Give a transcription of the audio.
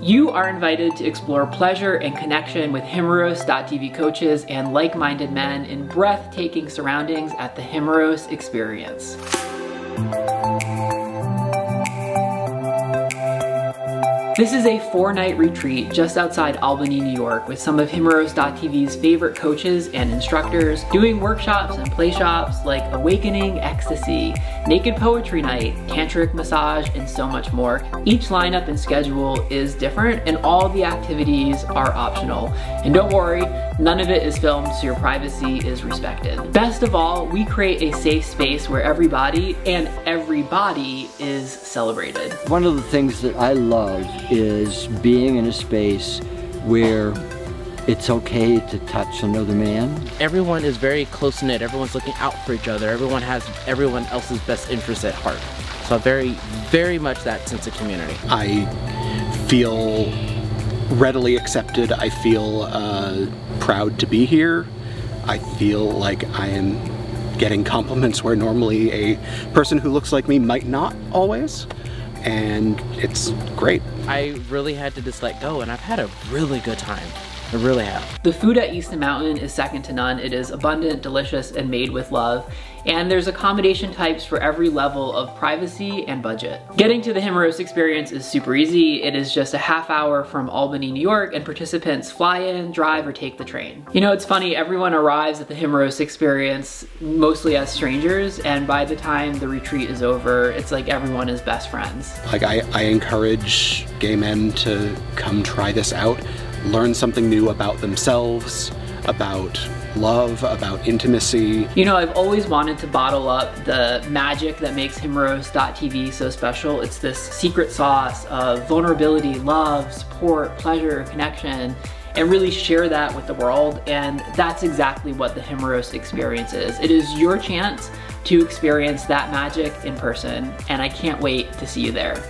You are invited to explore pleasure and connection with Himeros.tv coaches and like-minded men in breathtaking surroundings at the Himeros Experience. This is a four night retreat just outside Albany, New York with some of Himeros.tv's favorite coaches and instructors doing workshops and play shops like Awakening Ecstasy, Naked Poetry Night, Tantric Massage, and so much more. Each lineup and schedule is different and all the activities are optional. And don't worry, none of it is filmed so your privacy is respected. Best of all, we create a safe space where everybody and everybody is celebrated. One of the things that I love is being in a space where it's okay to touch another man. Everyone is very close knit. Everyone's looking out for each other. Everyone has everyone else's best interests at heart. So very, very much that sense of community. I feel readily accepted. I feel uh, proud to be here. I feel like I am getting compliments where normally a person who looks like me might not always and it's great. I really had to just let go and I've had a really good time. I really have. The food at Easton Mountain is second to none. It is abundant, delicious, and made with love. And there's accommodation types for every level of privacy and budget. Getting to the Himeros experience is super easy. It is just a half hour from Albany, New York, and participants fly in, drive, or take the train. You know, it's funny, everyone arrives at the Himeros experience mostly as strangers, and by the time the retreat is over, it's like everyone is best friends. Like, I, I encourage gay men to come try this out learn something new about themselves, about love, about intimacy. You know, I've always wanted to bottle up the magic that makes Himeros.tv so special. It's this secret sauce of vulnerability, love, support, pleasure, connection, and really share that with the world. And that's exactly what the Himeros experience is. It is your chance to experience that magic in person, and I can't wait to see you there.